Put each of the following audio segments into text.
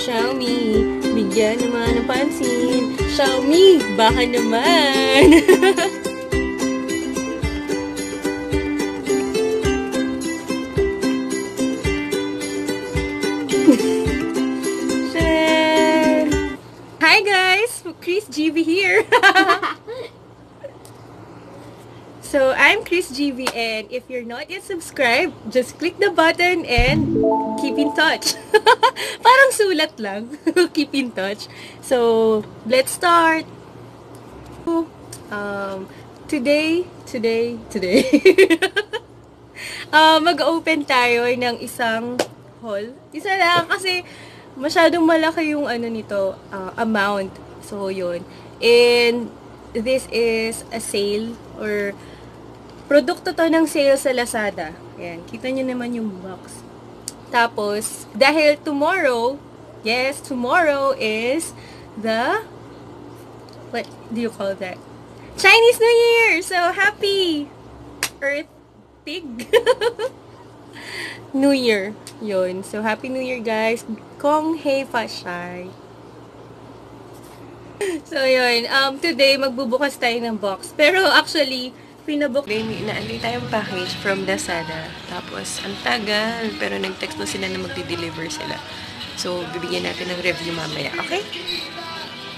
Xiaomi, bigyan naman ng pansin. Xiaomi, baka naman. Hi guys! Chris GB here! so, I'm Chris GB and if you're not yet subscribed, just click the button and keep in touch. Parang sulat lang. keep in touch. So, let's start! Um, today, today, today, uh, mag-open tayo ng isang hall. Isa lang kasi masyadong malaki yung ano nito, uh, amount. So, yun. And this is a sale or produkto to ng sale sa Lazada. Ayan, kita nyo naman yung box. Tapos, dahil tomorrow, yes, tomorrow is the, what do you call that? Chinese New Year! So, happy Earth Pig! New Year. Yun. So, Happy New Year, guys. Kong hei fa shai. So, yun. Um, today, magbubukas tayo ng box. Pero, actually, pinabook. May inaantay tayong package from Lazada. Tapos, ang tagal. Pero, nag-text na sila na magdi-deliver sila. So, bibigyan natin ng review mamaya. Okay?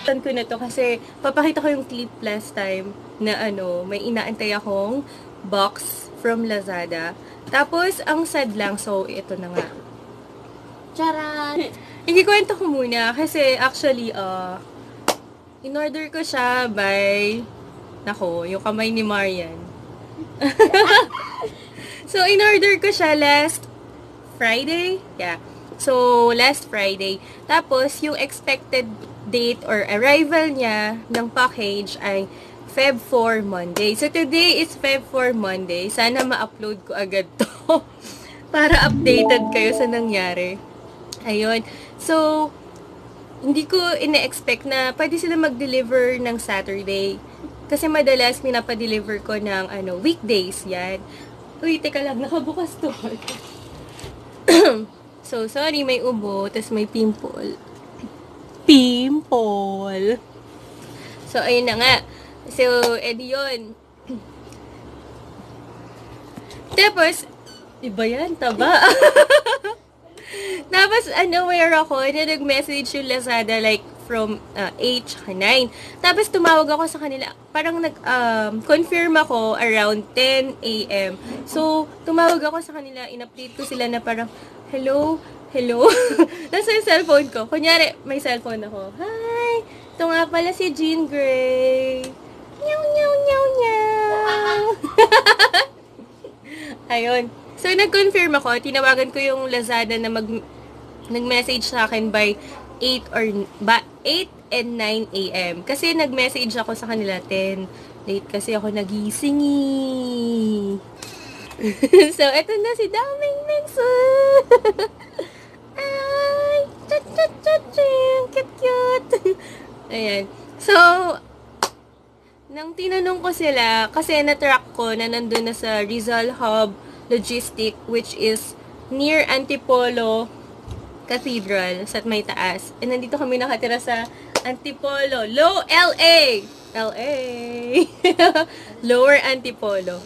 ko na to kasi papakita ko yung clip last time na ano, may inaantay akong box from Lazada. Tapos, ang sad lang, so, ito na nga. Charan! Ikikwento ko muna, kasi actually, uh, in-order ko siya by, nako, yung kamay ni Marian. so, in-order ko siya last Friday. Yeah. So, last Friday. Tapos, yung expected date or arrival niya ng package ay Feb 4 Monday. So, today is Feb 4 Monday. Sana ma-upload ko agad to para updated kayo sa nangyari. Ayun. So, hindi ko ina-expect na pwede sila mag-deliver ng Saturday. Kasi madalas minapa-deliver ko ng ano, weekdays yan. Uy, teka lang, nakabukas to. so, sorry, may ubo, tas may pimple. Pimple! So, ayun na nga. So, edi yun. Tapos, iba yan, taba. Tapos, unaware ako na nag-message yung Lazada like from uh, 8 9. Tapos, tumawag ako sa kanila. Parang nag-confirm um, ako around 10 a.m. So, tumawag ako sa kanila. In-update ko sila na parang, hello, hello. Nasa yung cellphone ko. Kunyari, may cellphone ako. Hi! Ito nga pala si Jean Grey. Nyaw, nyaw, nyaw, nyaw. Ayun. So, nag-confirm ako. Tinawagan ko yung Lazada na mag nag-message sa akin by 8 or ba 8 and 9 a.m. Kasi nag-message ako sa kanila 10. Late kasi ako nagisingi. so, eto na si Daming Mensa. Ay! Chat, chat, chat, chat. Cute, cute. Ayan. So, nang tinanong ko sila, kasi na-track ko na nandun na sa Rizal Hub Logistic, which is near Antipolo Cathedral, sa may taas. And nandito kami nakatira sa Antipolo, Low LA! LA! Lower Antipolo.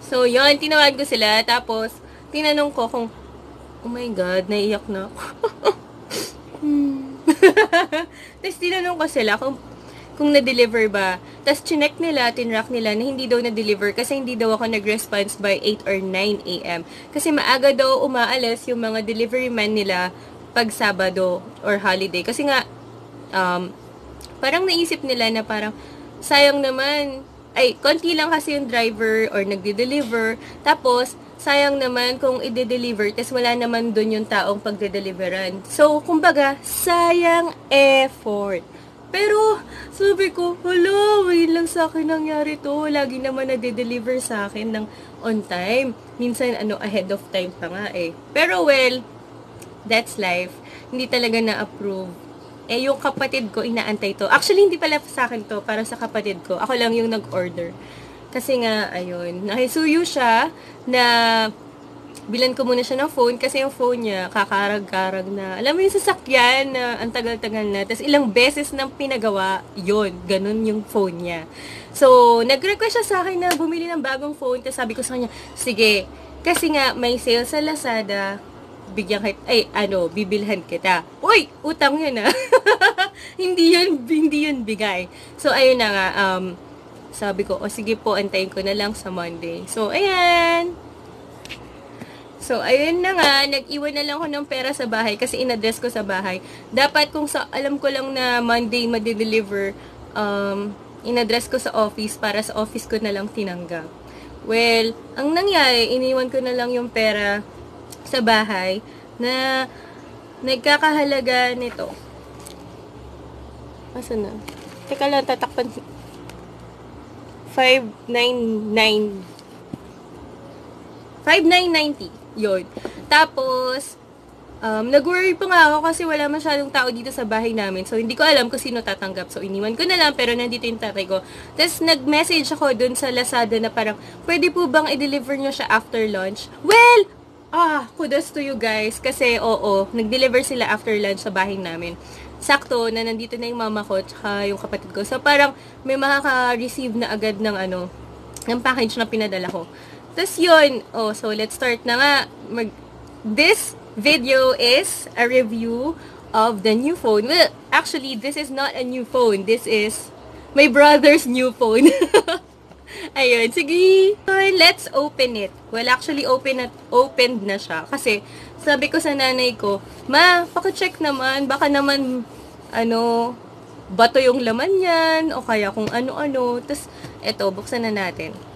So, yon tinawag ko sila. Tapos, tinanong ko kung, oh my God, naiyak na ako. hmm. Tapos, tinanong ko sila kung kung na-deliver ba. Tapos, chinek nila, tinrack nila na hindi daw na-deliver kasi hindi daw ako nag-response by 8 or 9 a.m. Kasi maaga daw umaalis yung mga delivery man nila pag Sabado or holiday. Kasi nga, um, parang naisip nila na parang, sayang naman, ay, konti lang kasi yung driver or nagde-deliver. Tapos, sayang naman kung i-deliver, tapos wala naman dun yung taong pagde-deliveran. So, kumbaga, sayang effort. Pero, sabi ko, hala, wait lang sa akin nangyari to. Lagi naman na-deliver sa akin ng on time. Minsan, ano, ahead of time pa nga eh. Pero well, that's life. Hindi talaga na-approve. Eh, yung kapatid ko, inaantay to. Actually, hindi pala sa akin to, para sa kapatid ko. Ako lang yung nag-order. Kasi nga, ayun, nakisuyo siya na bilan ko muna siya ng phone kasi yung phone niya kakarag-karag na. Alam mo yung sasakyan na ang tagal-tagal na. Tapos ilang beses nang pinagawa, yon ganun yung phone niya. So, nag-request siya sa akin na bumili ng bagong phone. Tapos sabi ko sa kanya, sige, kasi nga may sale sa Lazada, bigyan kita, ay, ano, bibilhan kita. Uy, utang yun ah. hindi yun, hindi yun bigay. So, ayun na nga, um, sabi ko, o sige po, antayin ko na lang sa Monday. So, ayan. So, ayun na nga, nag-iwan na lang ako ng pera sa bahay kasi in-address ko sa bahay. Dapat kung sa, alam ko lang na Monday madi-deliver, um, in-address ko sa office para sa office ko na lang tinanggap. Well, ang nangyari, iniwan ko na lang yung pera sa bahay na nagkakahalaga nito. Asa na? Teka lang, tatakpan. 599 5990. Yun. Tapos, um, nag-worry pa nga ako kasi wala masyadong tao dito sa bahay namin. So, hindi ko alam kung sino tatanggap. So, iniwan ko na lang, pero nandito yung tatay ko. Tapos, nag-message ako dun sa Lazada na parang, pwede po bang i-deliver nyo siya after lunch? Well, ah, kudos to you guys. Kasi, oo, nag-deliver sila after lunch sa bahay namin. Sakto, na nandito na yung mama ko, tsaka yung kapatid ko. So, parang, may makaka-receive na agad ng ano, ng package na pinadala ko. Tapos yun, oh, so let's start na nga. Mag, this video is a review of the new phone. Well, actually, this is not a new phone. This is my brother's new phone. Ayun, sige. Let's open it. Well, actually, open at opened na siya. Kasi, sabi ko sa nanay ko, Ma, paka-check naman. Baka naman, ano, bato yung laman yan. O kaya kung ano-ano. Tapos, eto, buksan na natin.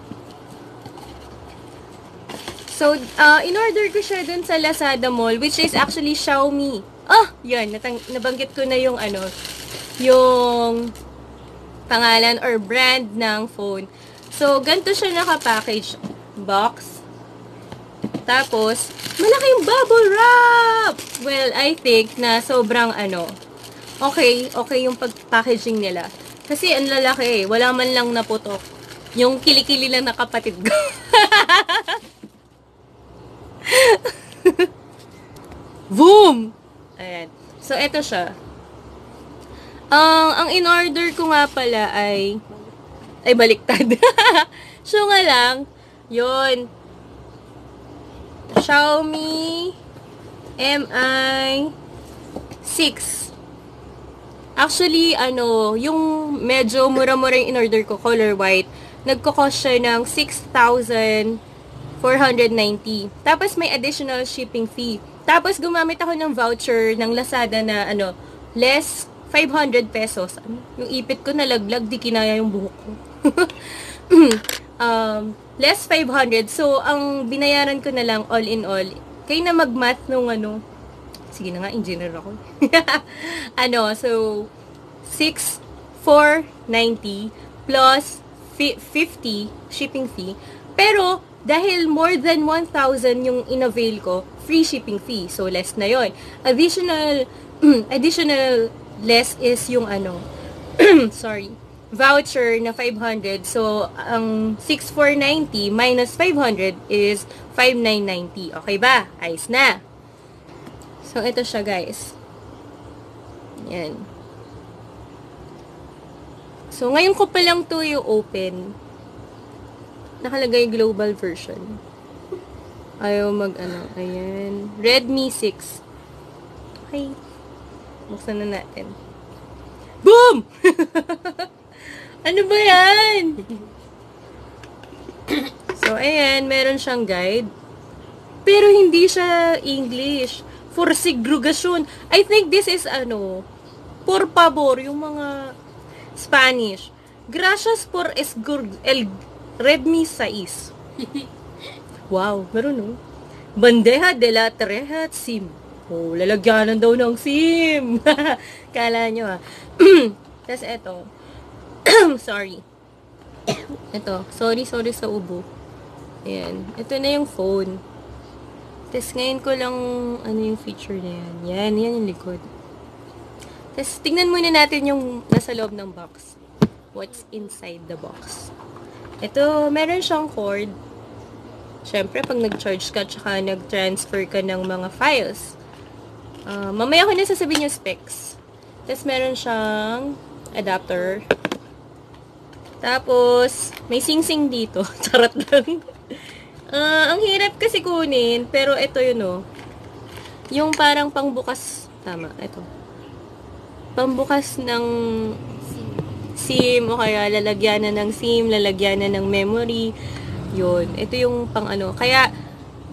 So, uh, in-order ko siya dun sa Lazada Mall, which is actually Xiaomi. Ah, yun, natang- nabanggit ko na yung ano, yung pangalan or brand ng phone. So, ganito siya naka-package box. Tapos, malaki yung bubble wrap! Well, I think na sobrang ano, okay, okay yung pag-packaging nila. Kasi ang lalaki eh, wala man lang naputok. Yung kilikili lang na kapatid ko. Boom! Ayan. So, eto siya. Ang, ang in-order ko nga pala ay, ay baliktad. so nga lang, yon Xiaomi MI 6. Actually, ano, yung medyo mura-mura yung in-order ko, color white, nagko-cost siya ng 6,490. Tapos may additional shipping fee. Tapos gumamit ako ng voucher ng Lazada na ano, less 500 pesos. Yung ipit ko nalaglag, di kinaya yung buhok ko. um, less 500. So, ang binayaran ko na lang all in all, kayo na mag-math nung ano, sige na nga, engineer ako. ano, so, 6,490 plus 50 shipping fee. Pero, dahil more than 1,000 yung in-avail ko, free shipping fee. So, less na yon Additional, additional less is yung ano, sorry, voucher na 500. So, ang 6,490 minus 500 is 5,990. Okay ba? Ayos na. So, ito siya guys. Yan. So, ngayon ko pa lang to yung open. Nakalagay global version. Ayaw mag ano. Ayan. Redmi 6. Okay. Buksan na natin. Boom! ano ba yan? so, ayan. Meron siyang guide. Pero hindi siya English. For segregasyon. I think this is ano, por favor, yung mga Spanish. Gracias por esgur el Redmi 6. wow, meron no? Bandeja de la Treja SIM. Oh, lalagyanan daw ng SIM. Kala nyo ah. Tapos eto. sorry. Ito. Sorry, sorry sa ubo. Ayan. Ito na yung phone. Tapos ngayon ko lang, ano yung feature na yan. Yan, yan yung likod. Tapos tingnan muna natin yung nasa loob ng box. What's inside the box. Ito, meron siyang cord. syempre, pag nag-charge ka, tsaka nag-transfer ka ng mga files. Uh, mamaya ko na sasabihin yung specs. Tapos, meron siyang adapter. Tapos, may sing-sing dito. Charot lang. Uh, ang hirap kasi kunin, pero ito yun oh. Yung parang pangbukas, tama, ito. Pangbukas ng SIM o kaya lalagyan na ng SIM, lalagyan na ng memory. Yun. Ito yung pang ano. Kaya,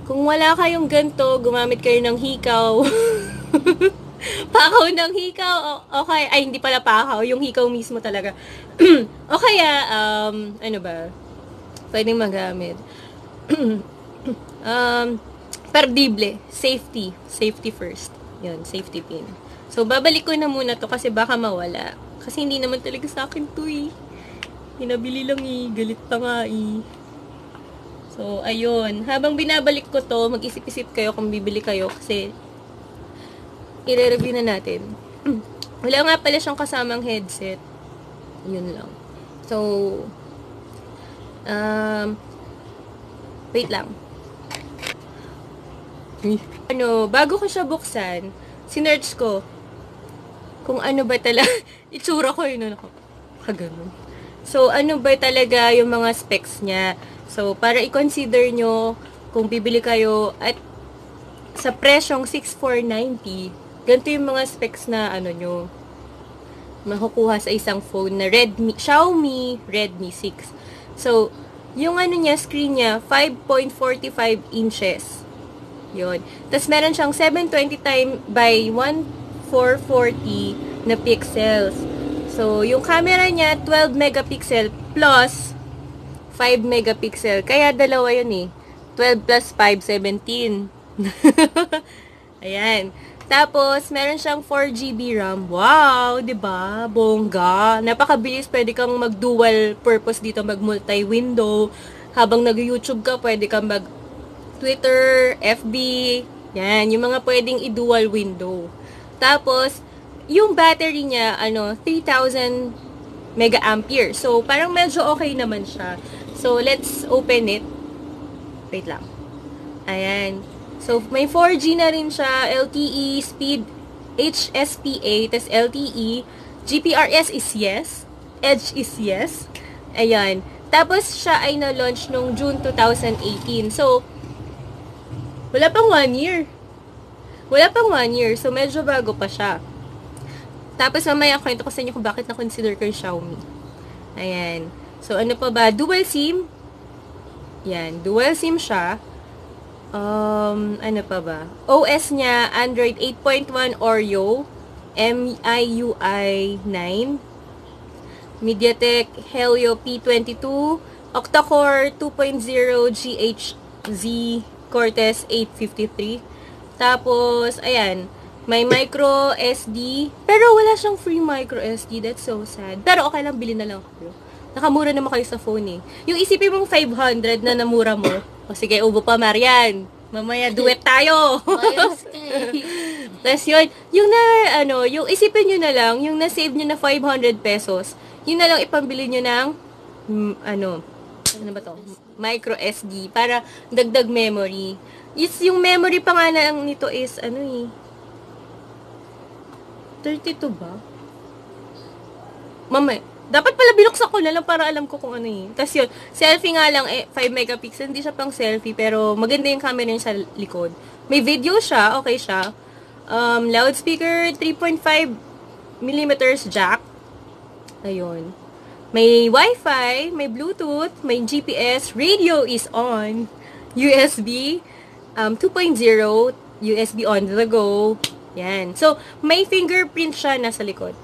kung wala kayong ganto, gumamit kayo ng hikaw. pakaw ng hikaw. Okay. Ay, hindi pala pakaw. Yung hikaw mismo talaga. o kaya, um, ano ba? Pwedeng magamit. um, perdible. Safety. Safety first. Yun, safety pin. So, babalik ko na muna to kasi baka mawala. Kasi hindi naman talaga sa akin to eh. Pinabili lang eh. Galit pa nga eh. So, ayun. Habang binabalik ko to, mag-isip-isip kayo kung bibili kayo kasi i-review na natin. Wala nga pala siyang kasamang headset. Yun lang. So, um, wait lang. Ano, bago ko siya buksan, sinerch ko kung ano ba talaga, itsura ko yun, ako, kaganon. So, ano ba talaga yung mga specs niya? So, para i-consider nyo kung bibili kayo at sa presyong 6,490, ganito yung mga specs na ano nyo, makukuha sa isang phone na Redmi, Xiaomi Redmi 6. So, yung ano niya, screen niya, 5.45 inches. Yun. Tapos, meron siyang 720 time by 1440 na pixels. So, yung camera niya, 12 megapixel plus 5 megapixel. Kaya dalawa yun eh. 12 plus 5, 17. Ayan. Tapos, meron siyang 4GB RAM. Wow! ba diba? Bongga. Napakabilis. Pwede kang mag-dual purpose dito. Mag-multi-window. Habang nag-YouTube ka, pwede kang mag-Twitter, FB. Yan. Yung mga pwedeng i-dual window. Tapos, yung battery niya, ano, 3,000 mega ampere. So, parang medyo okay naman siya. So, let's open it. Wait lang. Ayan. So, may 4G na rin siya. LTE, speed, HSPA, tas LTE. GPRS is yes. Edge is yes. Ayan. Tapos, siya ay na-launch noong June 2018. So, wala pang one year. Wala pang one year. So, medyo bago pa siya. Tapos, mamaya kwento ko sa inyo kung bakit na-consider ko yung Xiaomi. Ayan. So, ano pa ba? Dual SIM. Yan. Dual SIM siya. Um, ano pa ba? OS niya, Android 8.1 Oreo. MIUI 9. MediaTek Helio P22. Octa-core 2.0 GHZ Cortez 853. Tapos, ayan, may micro SD. Pero wala siyang free micro SD. That's so sad. Pero okay lang, bilhin na lang kayo. Nakamura naman kayo sa phone eh. Yung isipin mong 500 na namura mo. O sige, ubo pa, Marian. Mamaya, duet tayo. Tapos yun, yung na, ano, yung isipin nyo na lang, yung na-save nyo na 500 pesos, yun na lang ipambili nyo ng, mm, ano, ano ba to? Micro SD, para dagdag memory. Is, yung memory pa nga lang nito is, ano eh, 32 ba? Mamaya, dapat pala binuksan ko na lang para alam ko kung ano eh. Tapos yun, selfie nga lang, eh, 5 megapixel. Hindi siya pang selfie, pero maganda yung camera niya sa likod. May video siya, okay siya. Um, loudspeaker, 3.5 millimeters jack. Ayun. May Wi-Fi, may Bluetooth, may GPS, radio is on, USB, um, 2.0, USB on the go. Yan. So, may fingerprint siya nasa likod.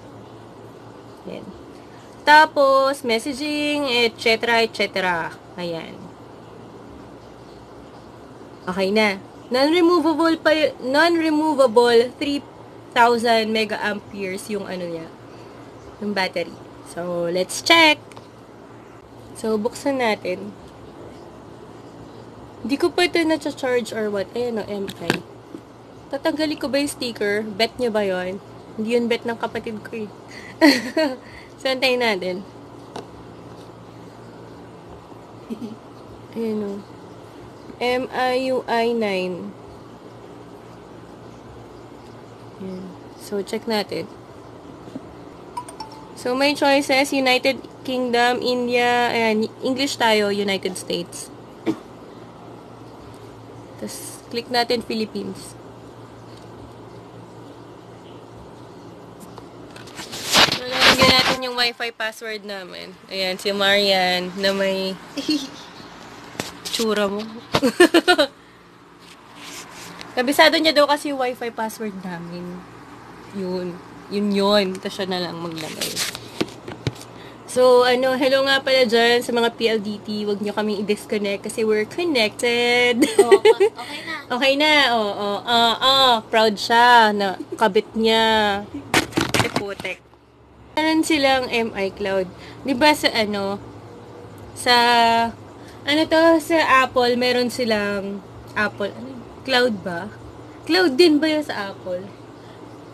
Yan. Tapos, messaging, etc., etc. Ayan. Okay na. Non-removable pa non-removable 3,000 mega amperes yung ano niya, yung battery. So, let's check. So, buksan natin. Hindi ko pa ito na-charge or what. Ayan o, MI. Tatanggalin ko ba yung sticker? Bet nyo ba yon? Hindi yun bet ng kapatid ko eh. So, natin. Ayan o. MIUI 9. Yan. So, check natin. So, may choices, United Kingdom, India, ayan, English tayo, United States. Tapos, click natin Philippines. Lalagyan natin yung wifi password namin. Ayan, si Marian na may tsura mo. Kabisado niya daw kasi wifi password namin. Yun. Yun yun. Tapos siya na lang maglagay. So, ano, hello nga pala dyan sa mga PLDT. Huwag niyo kami i-disconnect kasi we're connected. Oo, okay na. okay na. Oo, oo, oo, oo. Proud siya na kabit niya. Eh, putek. Meron silang MI Cloud. Di ba sa ano, sa, ano to, sa Apple, meron silang Apple, ano? Cloud ba? Cloud din ba yun sa Apple?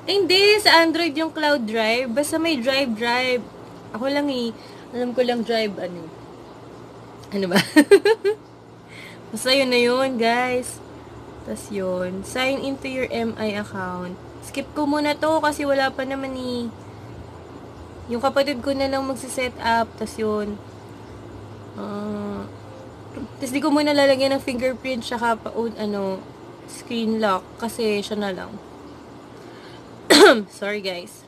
Eh, hindi, sa Android yung cloud drive. Basta may drive drive. Ako lang eh. Alam ko lang drive, ano. Ano ba? Basta yun na yun, guys. Tapos yun. Sign into your MI account. Skip ko muna to kasi wala pa naman eh. Yung kapatid ko na lang magsiset up. Tapos yun. Uh, tapos di ko muna lalagyan ng fingerprint tsaka pa, ano, screen lock. Kasi siya na lang. Sorry guys.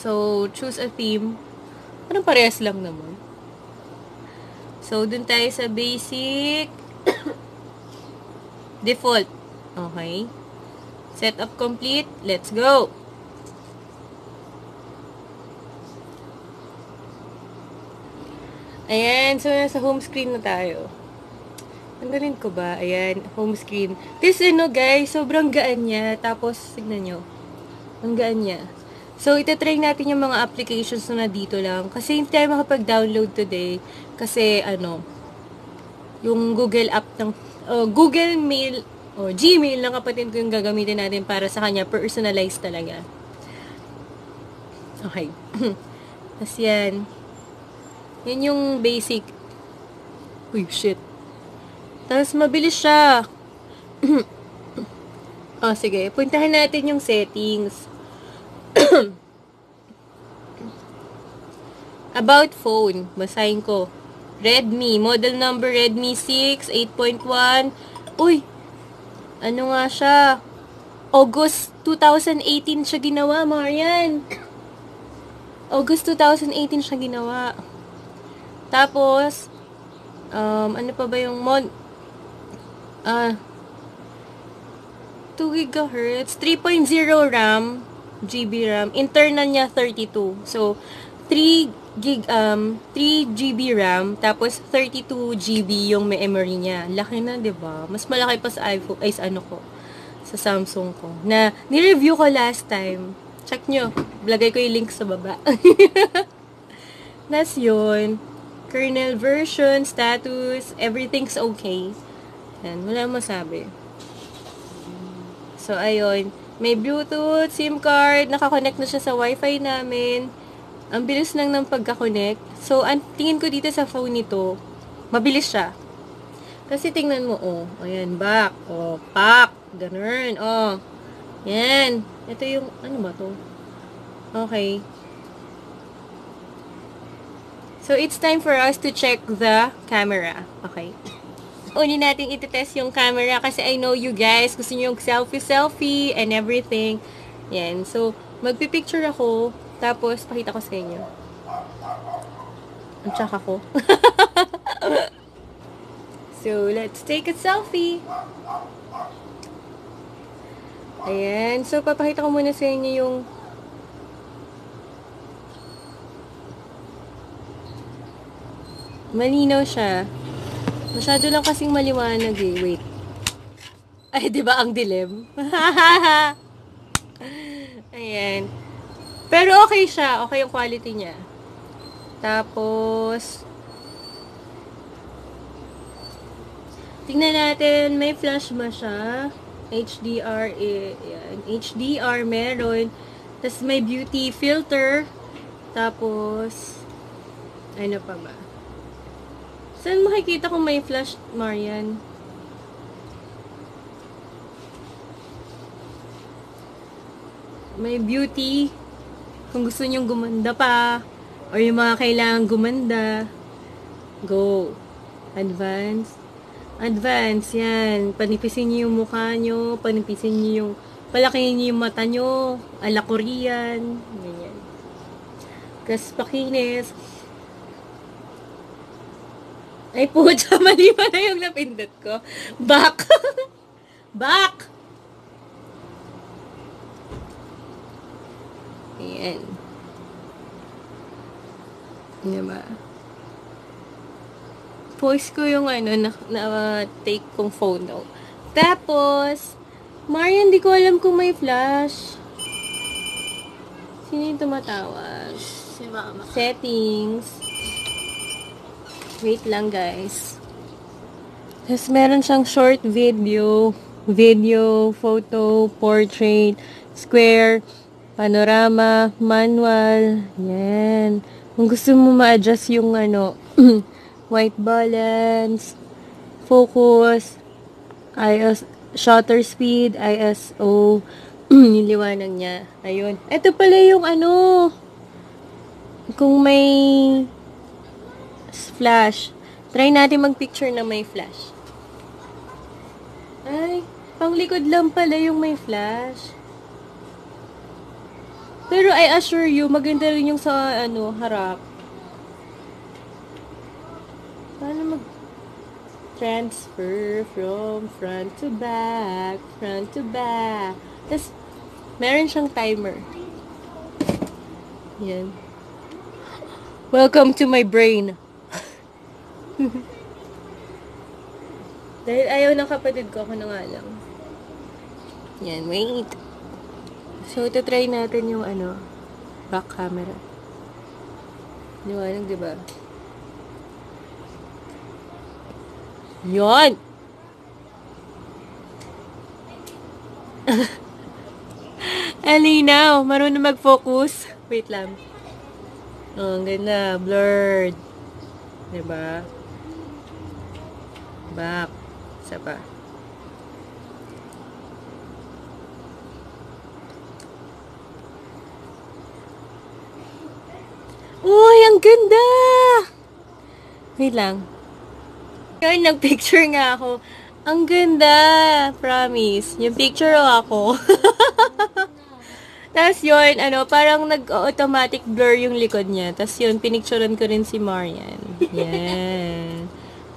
So, choose a theme. Parang parehas lang naman. So, dun tayo sa basic. Default. Okay. Setup complete. Let's go. Ayan. So, nasa home screen na tayo. Tanggalin ko ba? Ayan, home screen. This, ano guys, sobrang gaan niya. Tapos, tignan nyo. Ang gaan niya. So, itatry natin yung mga applications na dito lang. Kasi hindi tayo makapag-download today. Kasi, ano, yung Google app ng, uh, Google Mail, o oh, Gmail ng kapatid ko yung gagamitin natin para sa kanya. Personalized talaga. Okay. Tapos yan. Yan yung basic. Uy, shit. Tapos, mabilis siya. oh, sige. Puntahan natin yung settings. About phone. Basahin ko. Redmi. Model number Redmi 6, 8.1. Uy! Ano nga siya? August 2018 siya ginawa, Marian. August 2018 siya ginawa. Tapos, um, ano pa ba yung mod? Ah, 2 gigahertz, 3.0 RAM, GB RAM, internal niya 32. So, 3 gig, um, 3 GB RAM, tapos 32 GB yung memory niya. Laki na, 'di ba? Mas malaki pa sa iPhone, ay sa ano ko, sa Samsung ko. Na, ni-review ko last time. Check nyo. Lagay ko yung link sa baba. That's yun. Kernel version, status, everything's okay. Yan, wala masabi. So, ayun. May Bluetooth, SIM card, nakakonect na siya sa Wi-Fi namin. Ang bilis lang ng pagka-connect. So, ang tingin ko dito sa phone nito, mabilis siya. Kasi tingnan mo, oh. Ayan, back. Oh, pack. Ganun. Oh. Yan. Ito yung, ano ba to? Okay. So, it's time for us to check the camera. Okay. Uni natin iti-test yung camera kasi I know you guys gusto niyo yung selfie-selfie and everything. Yan. So, magpipicture ako tapos pakita ko sa inyo. Ang tsaka ko. so, let's take a selfie. Ayan. So, papakita ko muna sa inyo yung malinaw siya. Masyado lang kasing maliwanag eh. Wait. Ay, di ba ang dilim? Ayan. Pero okay siya. Okay yung quality niya. Tapos, tingnan natin, may flash ba siya? HDR, eh. HDR meron. Tapos may beauty filter. Tapos, ano pa ba? Saan makikita kung may flash, Marian? May beauty. Kung gusto nyong gumanda pa. Or yung mga kailangan gumanda. Go. Advance. Advance, yan. Panipisin niyo yung mukha nyo. Panipisin niyo yung... Palakihin niyo yung mata nyo. Ala Korean. Ganyan. Kas pakinis. Ay, pucha, mali pala yung napindot ko. Back! Back! Ayan. Diba? Post ko yung ano, na, na uh, take kong photo. Tapos, Marian, di ko alam kung may flash. Sino yung tumatawag? Si mama. Settings. Wait lang, guys. Tapos, meron siyang short video. Video, photo, portrait, square, panorama, manual. Yan. Kung gusto mo ma-adjust yung ano, white balance, focus, IS, shutter speed, ISO, niliwanag niya. Ayun. Ito pala yung ano, kung may flash. Try natin mag-picture na may flash. Ay, panglikod lang pala yung may flash. Pero I assure you, maganda rin yung sa, ano, harap. Paano mag transfer from front to back, front to back. Tapos, meron siyang timer. Yan. Welcome to my brain. Dahil ayaw ng kapatid ko, ako na nga lang. Yan, wait. So, ito try natin yung ano, back camera. Liwanag, di ba? Yon! Alinaw, marunong mag-focus. Wait lang. Oh, ang ganda. Blurred. Diba? Back. Isa pa. Uy, ang ganda! Wait lang. Yun, nag-picture nga ako. Ang ganda! Promise. Yung picture ako. Tapos yun, ano, parang nag-automatic blur yung likod niya. Tapos yun, pinicturean ko rin si Marian. Yan.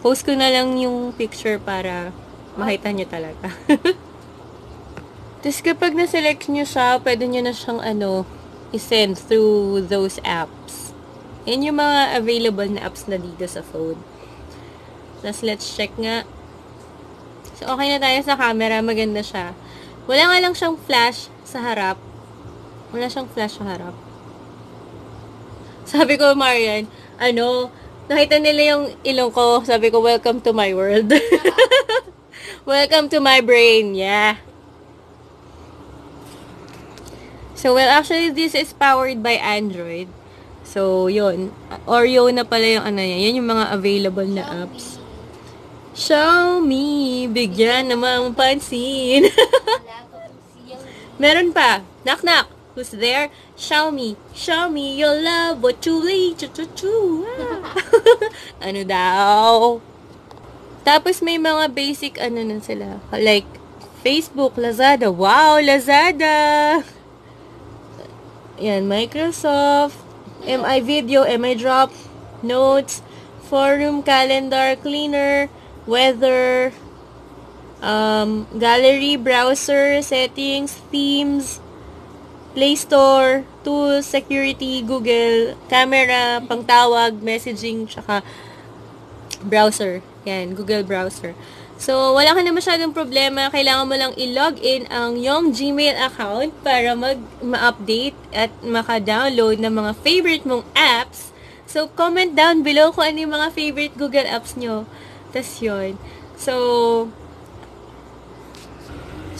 Post ko na lang yung picture para makita niyo talaga. Tapos kapag na-select niyo siya, pwede niyo na siyang ano, i-send through those apps. Yan yung mga available na apps na dito sa phone. Tapos let's check nga. So okay na tayo sa camera, maganda siya. Wala nga lang siyang flash sa harap. Wala siyang flash sa harap. Sabi ko, Marian, ano, nakita nila yung ilong ko. Sabi ko, welcome to my world. welcome to my brain. Yeah. So, well, actually, this is powered by Android. So, yun. Oreo na pala yung ano niya. Yan yung mga available na apps. Xiaomi. Bigyan naman pansin. Meron pa. Knock, knock. Who's there? Show me, show me your love, what you late, chu chu chu. ano daw? Tapos may mga basic ano na sila. Like, Facebook, Lazada. Wow, Lazada! Yan, Microsoft, MI Video, MI Drop, Notes, Forum, Calendar, Cleaner, Weather, um, Gallery, Browser, Settings, Themes, Play Store, Tools, Security, Google, Camera, Pangtawag, Messaging, tsaka Browser. Yan, Google Browser. So, wala ka na masyadong problema. Kailangan mo lang i-log in ang yung Gmail account para mag ma-update at maka-download ng mga favorite mong apps. So, comment down below kung ano yung mga favorite Google apps nyo. Tapos yun. So,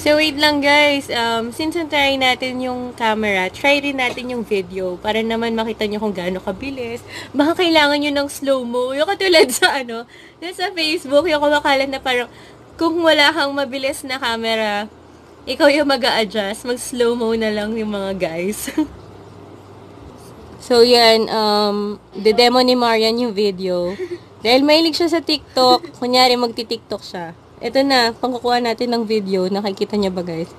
So, wait lang guys. Um, since try natin yung camera, try rin natin yung video para naman makita nyo kung gaano kabilis. Baka kailangan nyo ng slow-mo. Yung katulad sa ano, sa Facebook, yung kumakalat na parang kung wala kang mabilis na camera, ikaw yung mag adjust mag-slow-mo na lang yung mga guys. so, yan, um, the demo ni Marian yung video. Dahil mahilig siya sa TikTok, kunyari magti-TikTok siya. Ito na, pangkukuha natin ng video. Nakikita niya ba guys?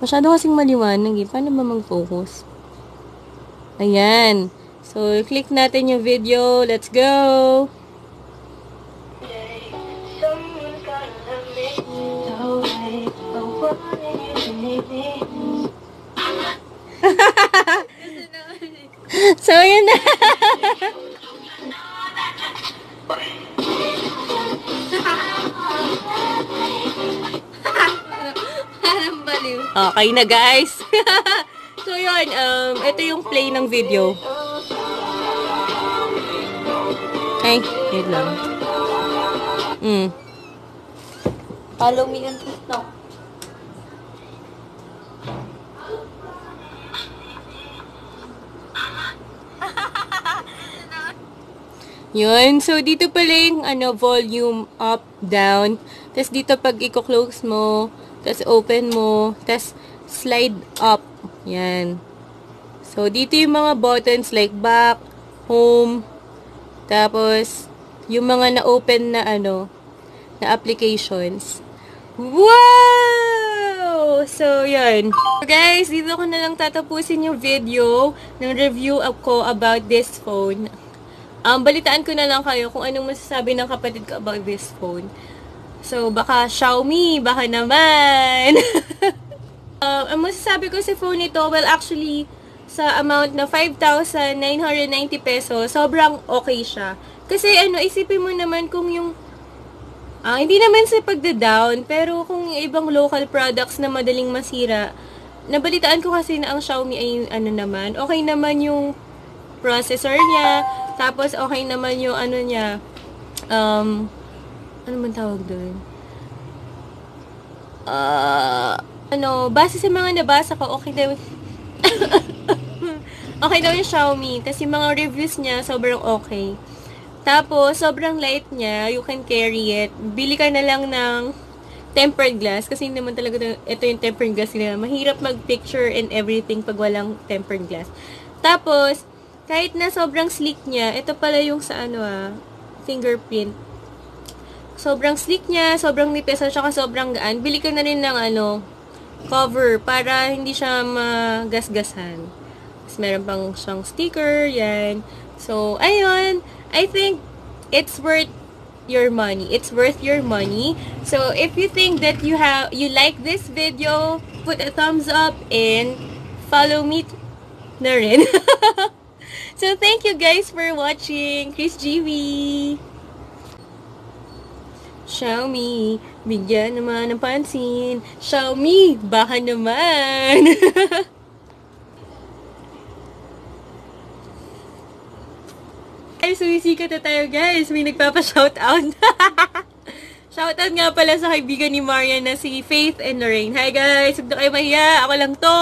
Masyado kasing maliwanag eh. Paano ba mag-focus? Ayan. So, click natin yung video. Let's go! so, yun na. baliw. Okay na guys. so yun, um, ito yung play ng video. Ay, wait lang. Mm. Follow me on TikTok. Yun. So, dito pala yung ano, volume up, down. Tapos, dito pag i-close mo, tapos open mo, tapos slide up. Yan. So, dito yung mga buttons like back, home, tapos, yung mga na-open na ano, na applications. Wow! So, yun. So, guys, dito ko na lang tatapusin yung video ng review ako about this phone. Um, balitaan ko na lang kayo kung anong masasabi ng kapatid ko about this phone. So, baka Xiaomi, baka naman. uh, ang masasabi ko sa phone nito, well, actually, sa amount na 5,990 pesos, sobrang okay siya. Kasi, ano, isipin mo naman kung yung Ah, hindi naman sa pagda-down, pero kung ibang local products na madaling masira, nabalitaan ko kasi na ang Xiaomi ay ano naman, okay naman yung processor niya, tapos okay naman yung ano niya, um, ano man tawag doon? Ah, ano, base sa mga nabasa ko, okay daw, okay daw yung Xiaomi, tapos yung mga reviews niya, sobrang okay. Tapos, sobrang light niya. You can carry it. Bili ka na lang ng tempered glass. Kasi hindi naman talaga ito yung tempered glass nila. Mahirap mag-picture and everything pag walang tempered glass. Tapos, kahit na sobrang sleek niya, ito pala yung sa ano ah, fingerprint. Sobrang sleek niya, sobrang nipis, at saka sobrang gaan. Bili ka na rin ng ano, cover para hindi siya magasgasan. Tapos meron pang siyang sticker, yan. So, ayun. I think it's worth your money. It's worth your money. So, if you think that you have you like this video, put a thumbs up and follow me na rin. so, thank you guys for watching. Chris GV. Xiaomi, bigyan naman ng pansin. Xiaomi, baka naman. Ay, sumisikat na tayo guys. May nagpapa-shoutout. Shoutout nga pala sa kaibigan ni Marian na si Faith and Lorraine. Hi guys! Huwag na kayo mahiya. Ako lang to!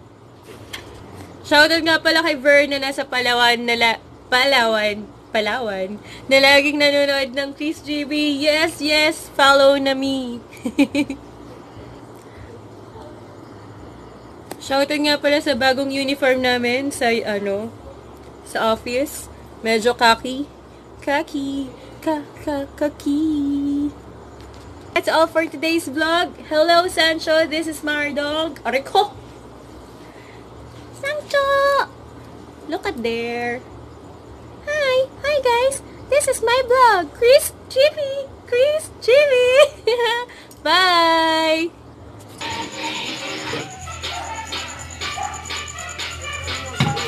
Shoutout nga pala kay Vern na nasa Palawan na la Palawan. Palawan. Na laging nanonood ng Chris GB. Yes, yes! Follow na me! Shoutout nga pala sa bagong uniform namin sa ano, sa office. Medyo kaki. Kaki. Ka, ka, kaki. That's all for today's vlog. Hello, Sancho. This is Mardog. Ariko! Sancho! Look at there. Hi! Guys! This is my vlog. Chris Chibi! Chris Chibi! Bye!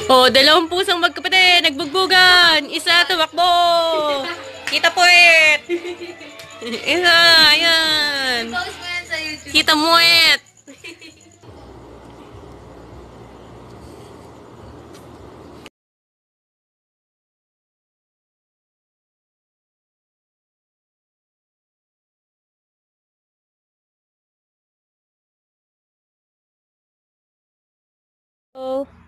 Oh, dalawang pusang magkapatid, nagbugbugan. Isa tumakbo. Kita puwet. Isa, ayan. Post mo yan sa